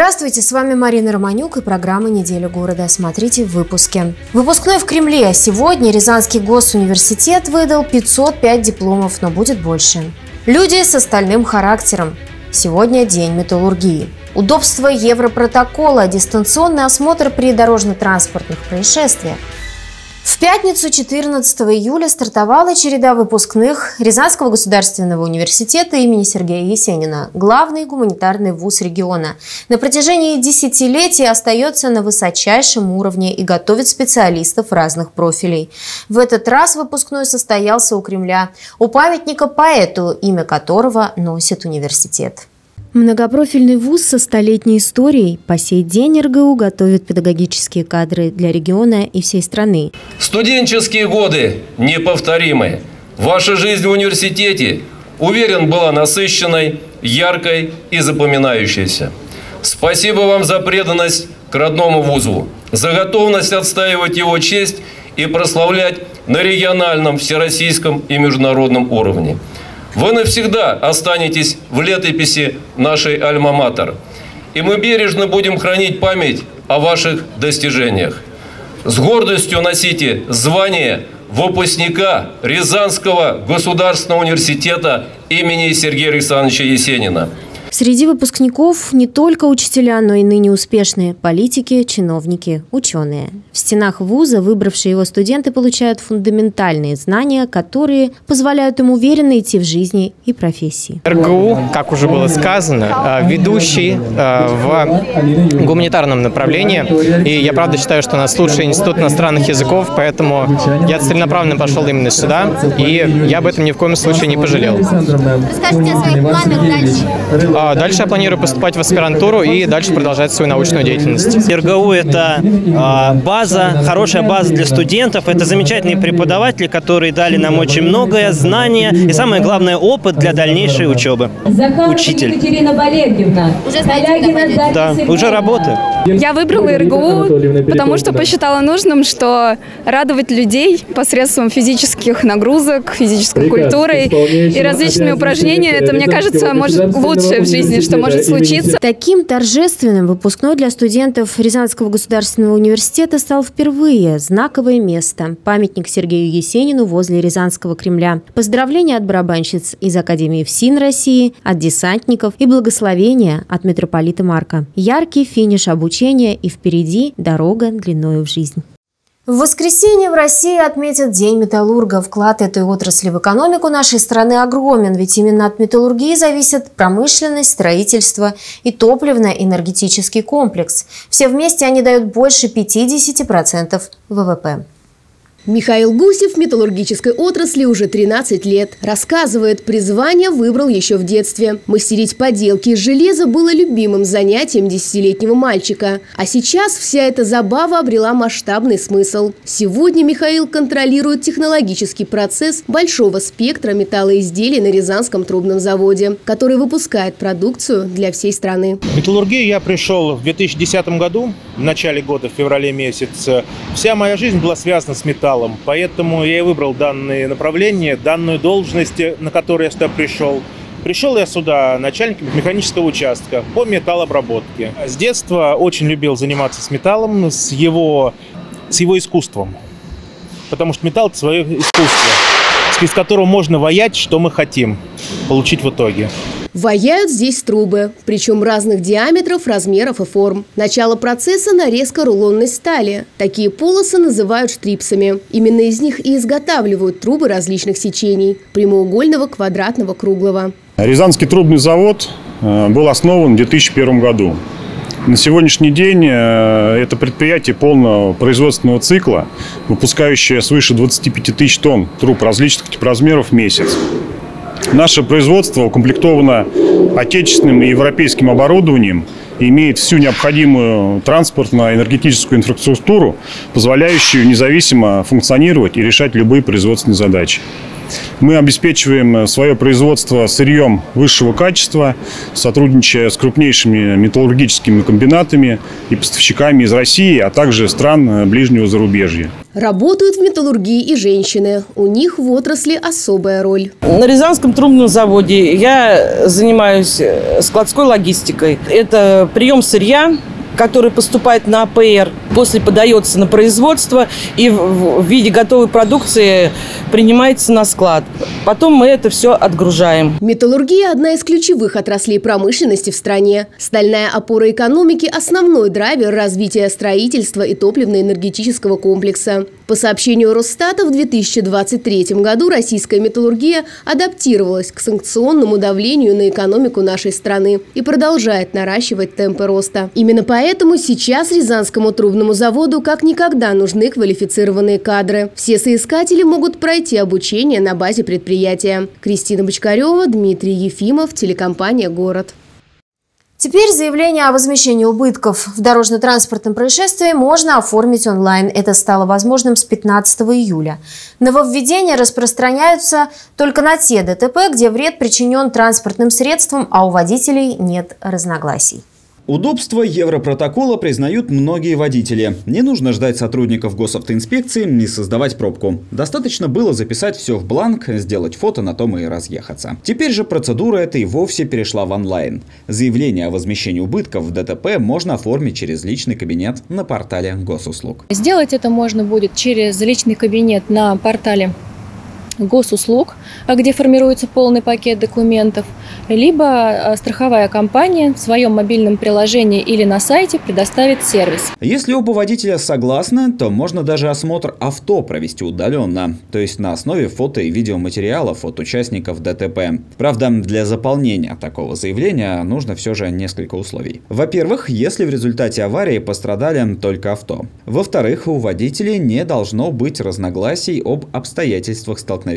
Здравствуйте, с вами Марина Романюк и программа «Неделя города». Смотрите в выпуске. Выпускной в Кремле. Сегодня Рязанский госуниверситет выдал 505 дипломов, но будет больше. Люди с остальным характером. Сегодня день металлургии. Удобство Европротокола, дистанционный осмотр при дорожно-транспортных происшествиях. В пятницу 14 июля стартовала череда выпускных Рязанского государственного университета имени Сергея Есенина, главный гуманитарный вуз региона. На протяжении десятилетий остается на высочайшем уровне и готовит специалистов разных профилей. В этот раз выпускной состоялся у Кремля, у памятника поэту, имя которого носит университет. Многопрофильный вуз со столетней историей по сей день РГУ готовит педагогические кадры для региона и всей страны. Студенческие годы неповторимы. Ваша жизнь в университете, уверен, была насыщенной, яркой и запоминающейся. Спасибо вам за преданность к родному вузу, за готовность отстаивать его честь и прославлять на региональном, всероссийском и международном уровне – вы навсегда останетесь в летописи нашей «Альма-Матер». И мы бережно будем хранить память о ваших достижениях. С гордостью носите звание выпускника Рязанского государственного университета имени Сергея Александровича Есенина – Среди выпускников не только учителя, но и ныне успешные политики, чиновники, ученые. В стенах вуза выбравшие его студенты получают фундаментальные знания, которые позволяют им уверенно идти в жизни и профессии. РГУ, как уже было сказано, э, ведущий э, в гуманитарном направлении. И я правда считаю, что у нас лучший институт иностранных языков, поэтому я целенаправленно пошел именно сюда, и я об этом ни в коем случае не пожалел. Расскажите о своих планах дальше. А дальше я планирую поступать в аспирантуру и дальше продолжать свою научную деятельность. РГУ – это а, база, хорошая база для студентов. Это замечательные преподаватели, которые дали нам очень многое, знания и, самое главное, опыт для дальнейшей учебы. Учитель. Уже знаете, Да, уже работаю. Я выбрала РГУ, потому что посчитала нужным, что радовать людей посредством физических нагрузок, физической культурой и различными упражнениями, это, мне кажется, может лучшее в жизни, что может случиться. Таким торжественным выпускной для студентов Рязанского государственного университета стал впервые знаковое место – памятник Сергею Есенину возле Рязанского Кремля. Поздравления от барабанщиц из Академии ФСИН России, от десантников и благословения от митрополита Марка. Яркий финиш обучения и впереди дорога длиною в жизнь. В воскресенье в России отметят День металлурга. Вклад этой отрасли в экономику нашей страны огромен, ведь именно от металлургии зависит промышленность, строительство и топливно-энергетический комплекс. Все вместе они дают больше 50% ВВП. Михаил Гусев в металлургической отрасли уже 13 лет. Рассказывает, призвание выбрал еще в детстве. Мастерить поделки из железа было любимым занятием десятилетнего мальчика. А сейчас вся эта забава обрела масштабный смысл. Сегодня Михаил контролирует технологический процесс большого спектра металлоизделий на Рязанском трубном заводе, который выпускает продукцию для всей страны. В металлургию я пришел в 2010 году, в начале года, в феврале месяце. Вся моя жизнь была связана с металлом. Поэтому я и выбрал данное направление, данную должность, на которую я сюда пришел. Пришел я сюда начальником механического участка по металлообработке. С детства очень любил заниматься с металлом, с его, с его искусством. Потому что металл – это свое искусство, из которого можно воять, что мы хотим получить в итоге. Ваяют здесь трубы, причем разных диаметров, размеров и форм. Начало процесса – нарезка рулонной стали. Такие полосы называют штрипсами. Именно из них и изготавливают трубы различных сечений – прямоугольного, квадратного, круглого. Рязанский трубный завод э, был основан в 2001 году. На сегодняшний день э, это предприятие полного производственного цикла, выпускающее свыше 25 тысяч тонн труб различных тип размеров в месяц. Наше производство укомплектовано отечественным и европейским оборудованием имеет всю необходимую транспортно-энергетическую инфраструктуру, позволяющую независимо функционировать и решать любые производственные задачи. Мы обеспечиваем свое производство сырьем высшего качества, сотрудничая с крупнейшими металлургическими комбинатами и поставщиками из России, а также стран ближнего зарубежья. Работают в металлургии и женщины. У них в отрасли особая роль. На Рязанском трубном заводе я занимаюсь складской логистикой. Это прием сырья, который поступает на АПР, после подается на производство и в виде готовой продукции принимается на склад. Потом мы это все отгружаем. Металлургия – одна из ключевых отраслей промышленности в стране. Стальная опора экономики – основной драйвер развития строительства и топливно-энергетического комплекса. По сообщению Росстата, в 2023 году российская металлургия адаптировалась к санкционному давлению на экономику нашей страны и продолжает наращивать темпы роста. Именно поэтому сейчас Рязанскому трубному заводу как никогда нужны квалифицированные кадры. Все соискатели могут пройти обучение на базе предприятия. Кристина Бочкарева, Дмитрий Ефимов, телекомпания «Город». Теперь заявление о возмещении убытков в дорожно-транспортном происшествии можно оформить онлайн. Это стало возможным с 15 июля. Нововведения распространяются только на те ДТП, где вред причинен транспортным средством, а у водителей нет разногласий. Удобство Европротокола признают многие водители. Не нужно ждать сотрудников госавтоинспекции и создавать пробку. Достаточно было записать все в бланк, сделать фото на том и разъехаться. Теперь же процедура эта и вовсе перешла в онлайн. Заявление о возмещении убытков в ДТП можно оформить через личный кабинет на портале госуслуг. Сделать это можно будет через личный кабинет на портале госуслуг, где формируется полный пакет документов, либо э, страховая компания в своем мобильном приложении или на сайте предоставит сервис. Если оба водителя согласны, то можно даже осмотр авто провести удаленно, то есть на основе фото и видеоматериалов от участников ДТП. Правда, для заполнения такого заявления нужно все же несколько условий. Во-первых, если в результате аварии пострадали только авто. Во-вторых, у водителей не должно быть разногласий об обстоятельствах столкновения.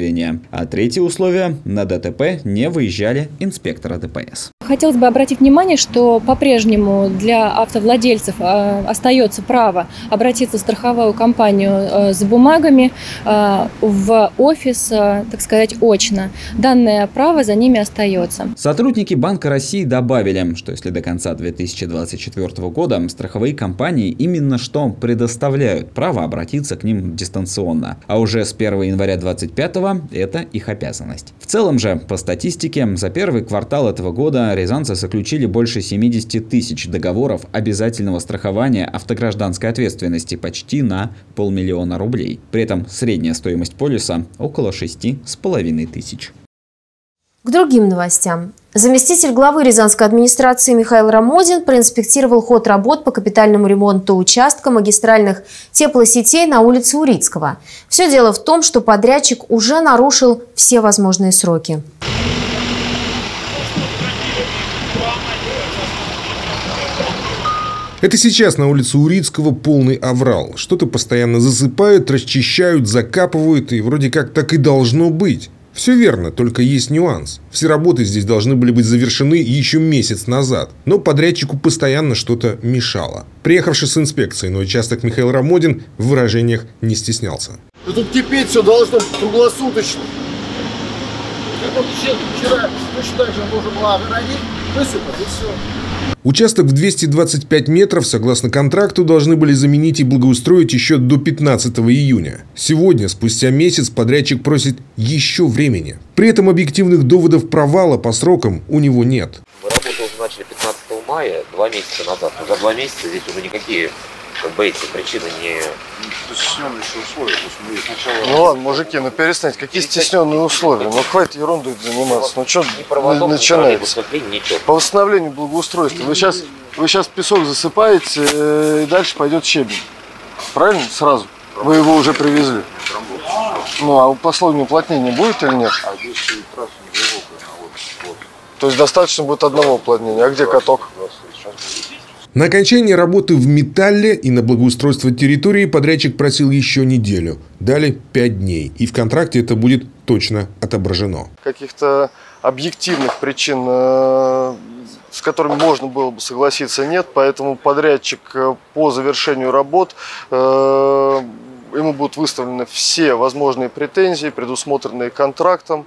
А третье условие – на ДТП не выезжали инспектора ДПС. Хотелось бы обратить внимание, что по-прежнему для автовладельцев э, остается право обратиться в страховую компанию э, с бумагами э, в офис, так сказать, очно. Данное право за ними остается. Сотрудники Банка России добавили, что если до конца 2024 года страховые компании именно что предоставляют право обратиться к ним дистанционно, а уже с 1 января 2025 это их обязанность. В целом же, по статистике, за первый квартал этого года рязанцы заключили больше 70 тысяч договоров обязательного страхования автогражданской ответственности почти на полмиллиона рублей. При этом средняя стоимость полиса около 6,5 тысяч. К другим новостям. Заместитель главы Рязанской администрации Михаил Рамодин проинспектировал ход работ по капитальному ремонту участка магистральных теплосетей на улице Урицкого. Все дело в том, что подрядчик уже нарушил все возможные сроки. Это сейчас на улице Урицкого полный аврал. Что-то постоянно засыпают, расчищают, закапывают, и вроде как так и должно быть. Все верно, только есть нюанс. Все работы здесь должны были быть завершены еще месяц назад, но подрядчику постоянно что-то мешало. Приехавший с инспекцией на участок Михаил Рамодин в выражениях не стеснялся. Да тут кипеть все должно круглосуточно. Как вчера точно так же нужно было оградить, высыпать и все. Участок в 225 метров, согласно контракту, должны были заменить и благоустроить еще до 15 июня. Сегодня, спустя месяц, подрядчик просит еще времени. При этом объективных доводов провала по срокам у него нет. Мы работу начали 15 мая, два месяца назад. За два месяца здесь уже никакие как бы эти причины не... Стесненные условия. То есть мы сначала... Ну ладно, мужики, ну перестаньте. Какие стесненные условия? Ну хватит ерундой заниматься. Ну что начинаете? По восстановлению благоустройства. Вы сейчас, вы сейчас песок засыпаете, э, и дальше пойдет щебень. Правильно? Сразу. Вы его уже привезли. Ну, а послойное уплотнение будет или нет? А здесь трасса глубокая. То есть достаточно будет одного уплотнения. А где каток? На окончание работы в металле и на благоустройство территории подрядчик просил еще неделю. Дали пять дней. И в контракте это будет точно отображено. Каких-то объективных причин, э, с которыми можно было бы согласиться, нет. Поэтому подрядчик э, по завершению работ э, ему будут выставлены все возможные претензии, предусмотренные контрактом.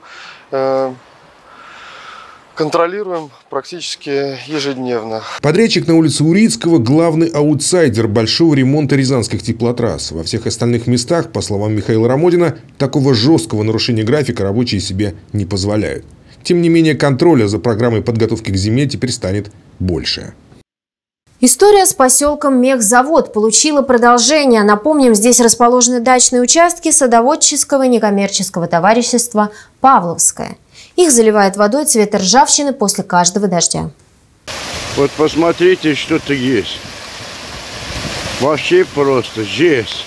Контролируем практически ежедневно. Подрядчик на улице Урицкого – главный аутсайдер большого ремонта рязанских теплотрасс. Во всех остальных местах, по словам Михаила Рамодина, такого жесткого нарушения графика рабочие себе не позволяют. Тем не менее, контроля за программой подготовки к зиме теперь станет больше. История с поселком Мехзавод получила продолжение. Напомним, здесь расположены дачные участки садоводческого некоммерческого товарищества «Павловское». Их заливает водой цвета ржавчины после каждого дождя. Вот посмотрите, что-то есть. Вообще просто жесть.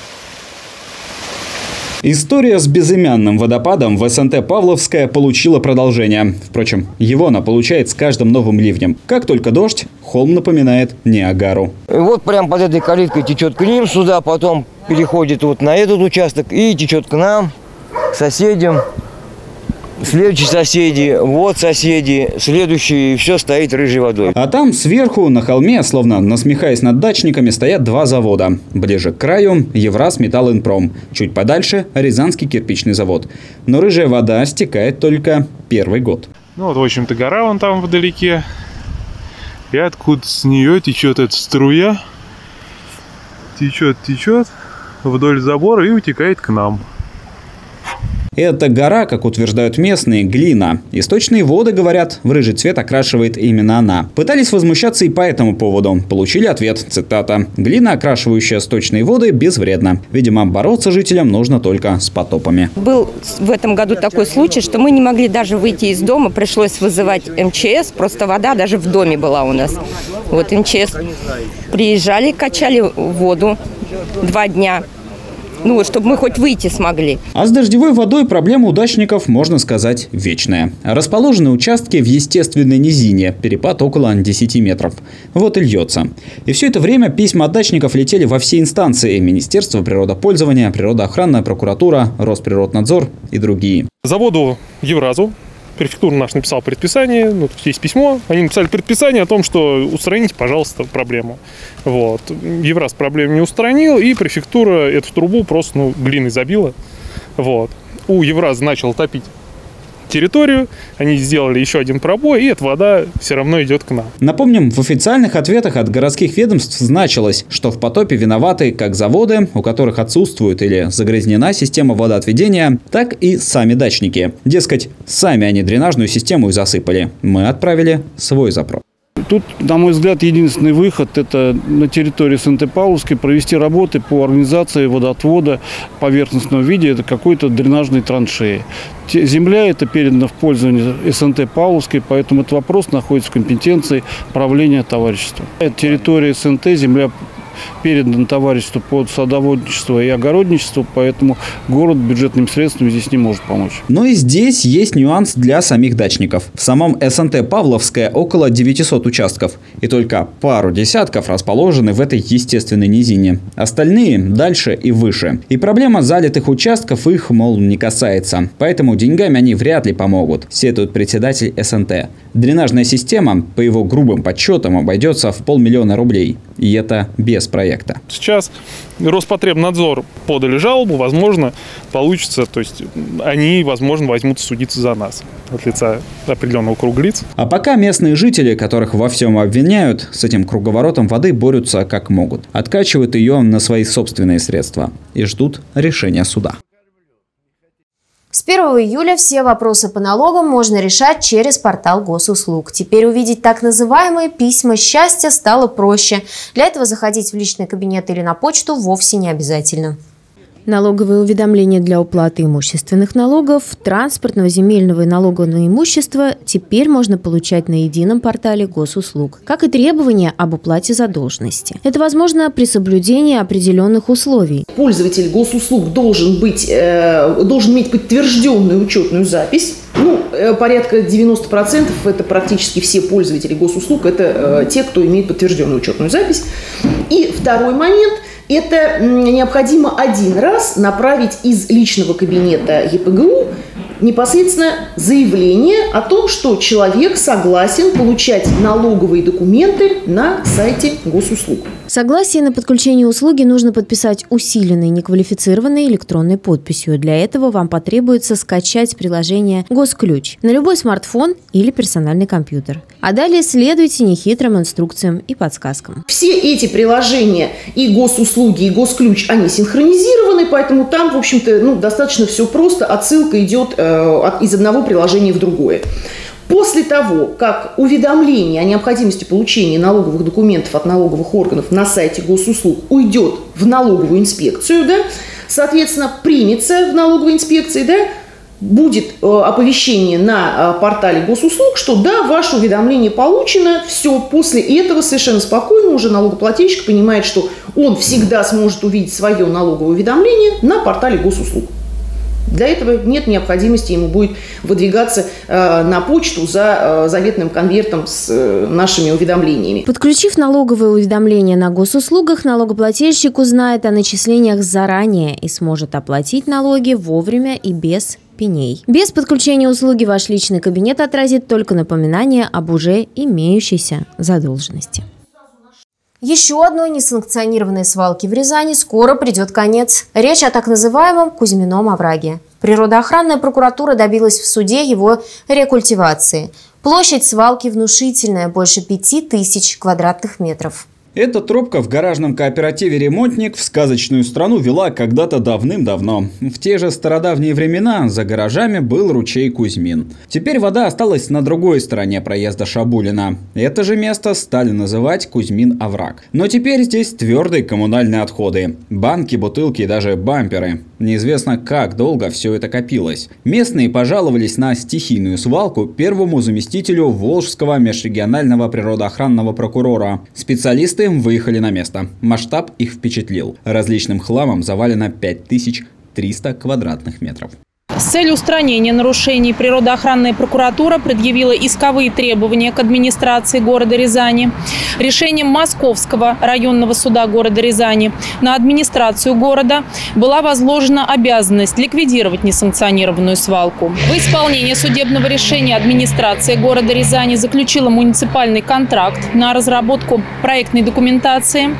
История с безымянным водопадом в СНТ Павловская получила продолжение. Впрочем, его она получает с каждым новым ливнем. Как только дождь, холм напоминает Ниагару. Вот прям под этой калиткой течет к ним сюда, потом переходит вот на этот участок и течет к нам, к соседям. Следующие соседи, вот соседи, следующие, все стоит рыжей водой. А там сверху на холме, словно насмехаясь над дачниками, стоят два завода. Ближе к краю – Евраз Металлинпром. Чуть подальше – Рязанский кирпичный завод. Но рыжая вода стекает только первый год. Ну вот, в общем-то, гора вон там вдалеке. И откуда с нее течет эта струя. Течет, течет вдоль забора и утекает к нам. Эта гора, как утверждают местные, глина. Источные воды, говорят, в рыжий цвет окрашивает именно она. Пытались возмущаться и по этому поводу. Получили ответ, цитата. «Глина, окрашивающая сточные воды, безвредна. Видимо, бороться жителям нужно только с потопами». Был в этом году такой случай, что мы не могли даже выйти из дома, пришлось вызывать МЧС, просто вода даже в доме была у нас. Вот МЧС приезжали, качали воду два дня ну, вот, чтобы мы хоть выйти смогли. А с дождевой водой проблема удачников, можно сказать, вечная. Расположены участки в естественной низине, перепад около 10 метров. Вот и льется. И все это время письма от дачников летели во все инстанции – Министерство природопользования, природоохранная прокуратура, Росприроднадзор и другие. Заводу Евразу префектура наш написал предписание, ну, есть письмо, они написали предписание о том, что устраните, пожалуйста, проблему. Вот. Евраз проблему не устранил, и префектура эту трубу просто ну, глиной забила. Вот. У Евраза начал топить территорию, они сделали еще один пробой, и эта вода все равно идет к нам. Напомним, в официальных ответах от городских ведомств значилось, что в потопе виноваты как заводы, у которых отсутствует или загрязнена система водоотведения, так и сами дачники. Дескать, сами они дренажную систему и засыпали. Мы отправили свой запрос. Тут, на мой взгляд, единственный выход – это на территории Санты-Павловской провести работы по организации водоотвода поверхностного виде, это какой-то дренажной траншеи. Земля это передана в пользование СНТ Павловской, поэтому этот вопрос находится в компетенции правления товарищества. Это территория СНТ, земля передан товариществу под садоводчество и огородничество, поэтому город бюджетными средствами здесь не может помочь. Но и здесь есть нюанс для самих дачников. В самом СНТ Павловская около 900 участков, и только пару десятков расположены в этой естественной низине. Остальные дальше и выше. И проблема залитых участков их, мол, не касается. Поэтому деньгами они вряд ли помогут, сетует председатель СНТ. Дренажная система, по его грубым подсчетам, обойдется в полмиллиона рублей. И это без проекта. Сейчас Роспотребнадзор подали жалобу, возможно, получится, то есть они, возможно, возьмутся судиться за нас от лица определенного круга лиц. А пока местные жители, которых во всем обвиняют, с этим круговоротом воды борются как могут. Откачивают ее на свои собственные средства и ждут решения суда. С 1 июля все вопросы по налогам можно решать через портал госуслуг. Теперь увидеть так называемые письма счастья стало проще. Для этого заходить в личный кабинет или на почту вовсе не обязательно. Налоговые уведомления для уплаты имущественных налогов, транспортного, земельного и налогового на имущество теперь можно получать на едином портале госуслуг, как и требования об уплате задолженности. Это возможно при соблюдении определенных условий. Пользователь госуслуг должен, быть, э, должен иметь подтвержденную учетную запись, ну, э, порядка 90% это практически все пользователи госуслуг, это э, те, кто имеет подтвержденную учетную запись. И второй момент – это необходимо один раз направить из личного кабинета ЕПГУ непосредственно заявление о том, что человек согласен получать налоговые документы на сайте госуслуг. Согласие на подключение услуги нужно подписать усиленной неквалифицированной электронной подписью. Для этого вам потребуется скачать приложение «Госключ» на любой смартфон или персональный компьютер. А далее следуйте нехитрым инструкциям и подсказкам. Все эти приложения и госуслуги, и госключ, они синхронизированы, поэтому там, в общем-то, ну, достаточно все просто. Отсылка идет э, из одного приложения в другое. После того, как уведомление о необходимости получения налоговых документов от налоговых органов на сайте госуслуг уйдет в налоговую инспекцию, да, соответственно, примется в налоговой инспекции, да, будет э, оповещение на э, портале госуслуг, что да, ваше уведомление получено, все, после этого совершенно спокойно уже налогоплательщик понимает, что он всегда сможет увидеть свое налоговое уведомление на портале госуслуг. Для этого нет необходимости ему будет выдвигаться э, на почту за э, заветным конвертом с э, нашими уведомлениями. Подключив налоговые уведомления на госуслугах, налогоплательщик узнает о начислениях заранее и сможет оплатить налоги вовремя и без пеней. Без подключения услуги ваш личный кабинет отразит только напоминание об уже имеющейся задолженности. Еще одной несанкционированной свалки в Рязани скоро придет конец. Речь о так называемом Кузьмином овраге. Природоохранная прокуратура добилась в суде его рекультивации. Площадь свалки внушительная, больше 5000 квадратных метров. Эта тропка в гаражном кооперативе «Ремонтник» в сказочную страну вела когда-то давным-давно. В те же стародавние времена за гаражами был ручей Кузьмин. Теперь вода осталась на другой стороне проезда Шабулина. Это же место стали называть Кузьмин-Овраг. Но теперь здесь твердые коммунальные отходы. Банки, бутылки и даже бамперы. Неизвестно, как долго все это копилось. Местные пожаловались на стихийную свалку первому заместителю Волжского межрегионального природоохранного прокурора. Специалисты Специалисты выехали на место. Масштаб их впечатлил. Различным хламом завалено 5300 квадратных метров. С целью устранения нарушений природоохранная прокуратура предъявила исковые требования к администрации города Рязани. Решением Московского районного суда города Рязани на администрацию города была возложена обязанность ликвидировать несанкционированную свалку. В исполнение судебного решения администрация города Рязани заключила муниципальный контракт на разработку проектной документации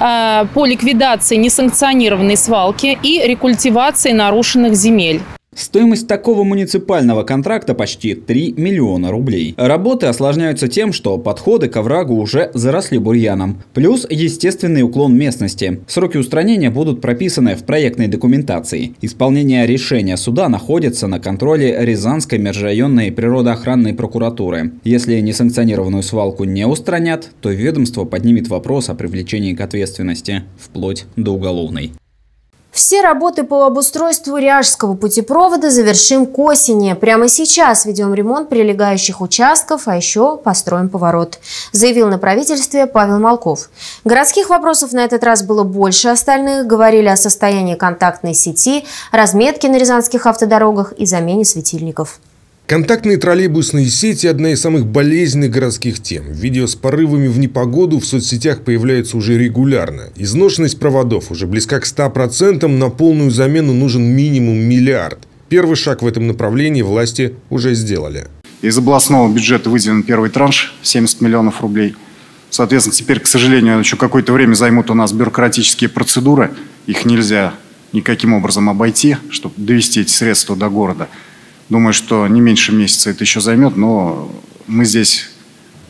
а, по ликвидации несанкционированной свалки и рекультивации нарушенных земель. Стоимость такого муниципального контракта почти 3 миллиона рублей. Работы осложняются тем, что подходы к оврагу уже заросли бурьяном. Плюс естественный уклон местности. Сроки устранения будут прописаны в проектной документации. Исполнение решения суда находится на контроле Рязанской межрайонной природоохранной прокуратуры. Если несанкционированную свалку не устранят, то ведомство поднимет вопрос о привлечении к ответственности, вплоть до уголовной. Все работы по обустройству Ряжского путепровода завершим к осени. Прямо сейчас ведем ремонт прилегающих участков, а еще построим поворот, заявил на правительстве Павел Малков. Городских вопросов на этот раз было больше остальных. Говорили о состоянии контактной сети, разметке на рязанских автодорогах и замене светильников. Контактные троллейбусные сети – одна из самых болезненных городских тем. Видео с порывами в непогоду в соцсетях появляются уже регулярно. Изношенность проводов уже близка к 100%, на полную замену нужен минимум миллиард. Первый шаг в этом направлении власти уже сделали. Из областного бюджета выделен первый транш – 70 миллионов рублей. Соответственно, теперь, к сожалению, еще какое-то время займут у нас бюрократические процедуры. Их нельзя никаким образом обойти, чтобы довести эти средства до города – Думаю, что не меньше месяца это еще займет, но мы здесь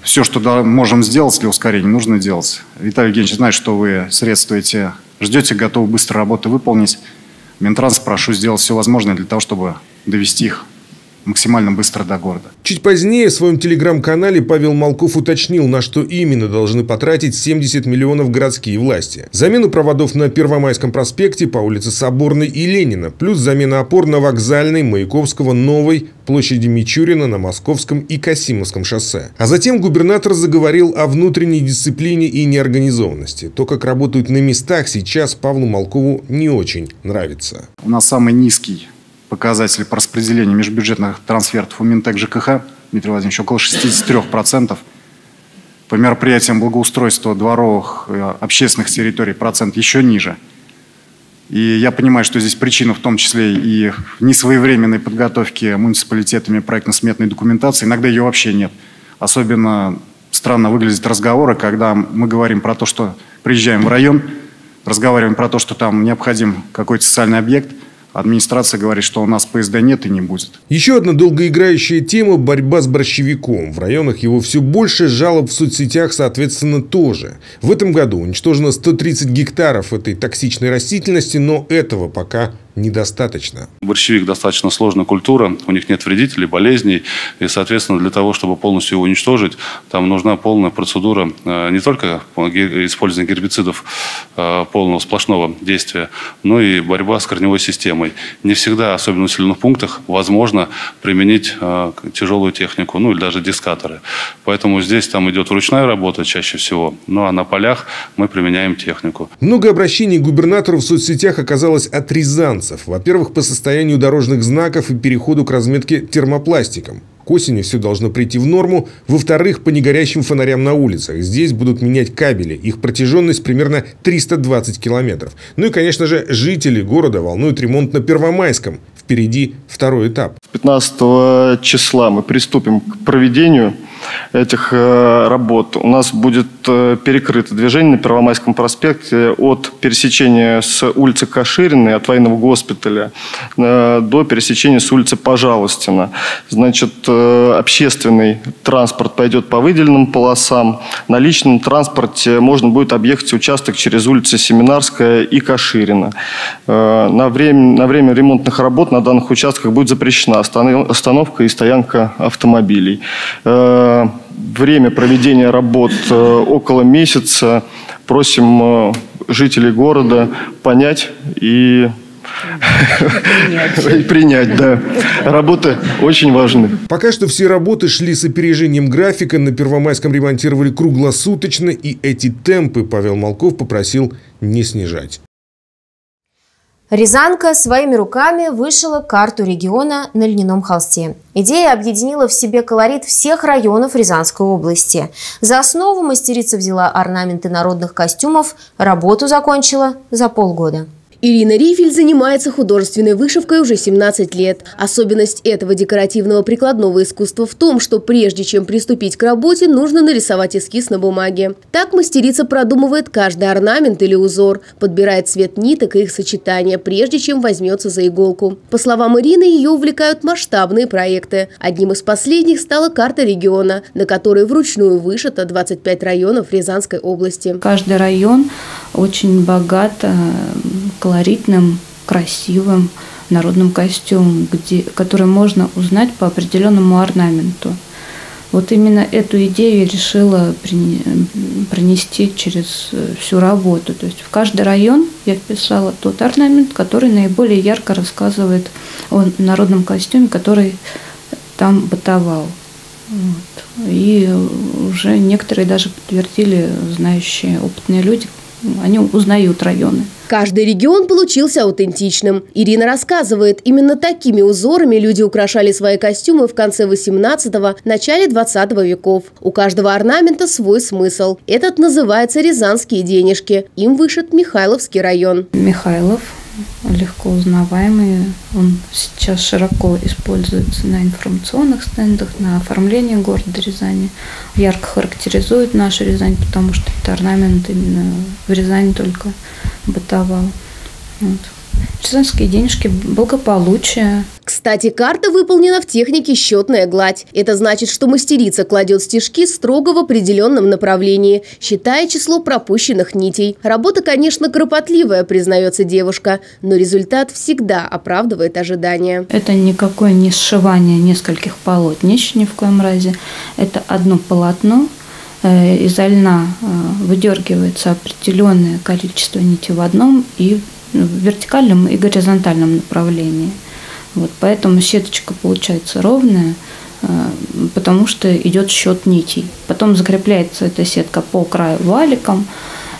все, что можем сделать для ускорения, нужно делать. Виталий Евгеньевич знает, что вы средства эти ждете, готовы быстро работы выполнить. Минтранс прошу сделать все возможное для того, чтобы довести их максимально быстро до города. Чуть позднее в своем телеграм-канале Павел Малков уточнил, на что именно должны потратить 70 миллионов городские власти. Замену проводов на Первомайском проспекте по улице Соборной и Ленина, плюс замена опор на Вокзальной, Маяковского, Новой, площади Мичурина на Московском и Касимовском шоссе. А затем губернатор заговорил о внутренней дисциплине и неорганизованности. То, как работают на местах, сейчас Павлу Малкову не очень нравится. У нас самый низкий показатели по распределению межбюджетных трансфертов у Минтек ЖКХ, Дмитрий Владимирович, около 63%. По мероприятиям благоустройства дворовых э, общественных территорий процент еще ниже. И я понимаю, что здесь причина в том числе и в несвоевременной подготовке муниципалитетами проектно-сметной документации. Иногда ее вообще нет. Особенно странно выглядят разговоры, когда мы говорим про то, что Приезжаем в район, разговариваем про то, что там необходим какой-то социальный объект – Администрация говорит, что у нас ПСД нет и не будет. Еще одна долгоиграющая тема – борьба с борщевиком. В районах его все больше, жалоб в соцсетях, соответственно, тоже. В этом году уничтожено 130 гектаров этой токсичной растительности, но этого пока недостаточно. Борщевик достаточно сложная культура, у них нет вредителей, болезней, и, соответственно, для того, чтобы полностью его уничтожить, там нужна полная процедура э, не только использования гербицидов э, полного сплошного действия, но и борьба с корневой системой. Не всегда, особенно в населенных пунктах, возможно применить э, тяжелую технику, ну или даже дискаторы. Поэтому здесь там идет ручная работа чаще всего, ну а на полях мы применяем технику. Много обращений губернатору в соцсетях оказалось от рязанцев нюансов. Во-первых, по состоянию дорожных знаков и переходу к разметке термопластиком. К осени все должно прийти в норму. Во-вторых, по негорящим фонарям на улицах. Здесь будут менять кабели. Их протяженность примерно 320 километров. Ну и, конечно же, жители города волнуют ремонт на Первомайском. Впереди второй этап. 15 числа мы приступим к проведению этих э, работ у нас будет э, перекрыто движение на Первомайском проспекте от пересечения с улицы Кашириной, от военного госпиталя, э, до пересечения с улицы Пожалостина. Значит, общественный транспорт пойдет по выделенным полосам. На личном транспорте можно будет объехать участок через улицы Семинарская и Каширина. На время, на время ремонтных работ на данных участках будет запрещена остановка и стоянка автомобилей время проведения работ э, около месяца. Просим э, жителей города понять и принять. принять, да. Работы очень важны. Пока что все работы шли с опережением графика. На Первомайском ремонтировали круглосуточно. И эти темпы Павел Малков попросил не снижать. Рязанка своими руками вышила карту региона на льняном холсте. Идея объединила в себе колорит всех районов Рязанской области. За основу мастерица взяла орнаменты народных костюмов, работу закончила за полгода. Ирина Рифель занимается художественной вышивкой уже 17 лет. Особенность этого декоративного прикладного искусства в том, что прежде чем приступить к работе, нужно нарисовать эскиз на бумаге. Так мастерица продумывает каждый орнамент или узор, подбирает цвет ниток и их сочетания, прежде чем возьмется за иголку. По словам Ирины, ее увлекают масштабные проекты. Одним из последних стала карта региона, на которой вручную вышито 25 районов Рязанской области. Каждый район очень богат э, колоритным, красивым народным костюмом, где, который можно узнать по определенному орнаменту. Вот именно эту идею я решила пронести через э, всю работу. То есть в каждый район я вписала тот орнамент, который наиболее ярко рассказывает о народном костюме, который там бытовал. Вот. И уже некоторые даже подтвердили, знающие опытные люди, они узнают районы. Каждый регион получился аутентичным. Ирина рассказывает, именно такими узорами люди украшали свои костюмы в конце 18-го, начале 20 веков. У каждого орнамента свой смысл. Этот называется «Рязанские денежки». Им вышит Михайловский район. Михайлов легко узнаваемый. Он сейчас широко используется на информационных стендах, на оформлении города Рязани. Ярко характеризует нашу Рязань, потому что это орнамент именно в Рязани только бытовал. Вот. Рязанские денежки, благополучие. Кстати, карта выполнена в технике счетная гладь. Это значит, что мастерица кладет стежки строго в определенном направлении, считая число пропущенных нитей. Работа, конечно, кропотливая, признается девушка, но результат всегда оправдывает ожидания. Это никакое не сшивание нескольких полотнищ ни в коем разе. Это одно полотно, э, изо льна э, выдергивается определенное количество нитей в одном и в вертикальном и горизонтальном направлении. Вот, поэтому сеточка получается ровная, э, потому что идет счет нитей. Потом закрепляется эта сетка по краю валиком,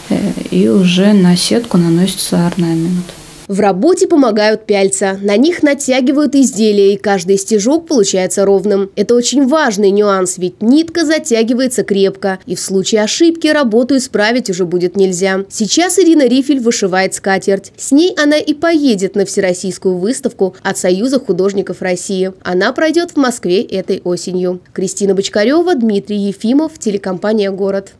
э, и уже на сетку наносится орнамент. В работе помогают пяльца. На них натягивают изделия, и каждый стежок получается ровным. Это очень важный нюанс, ведь нитка затягивается крепко, и в случае ошибки работу исправить уже будет нельзя. Сейчас Ирина Рифель вышивает скатерть. С ней она и поедет на Всероссийскую выставку от Союза художников России. Она пройдет в Москве этой осенью. Кристина Бочкарева, Дмитрий Ефимов, телекомпания «Город».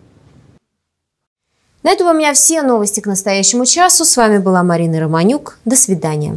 На этом у меня все новости к настоящему часу. С вами была Марина Романюк. До свидания.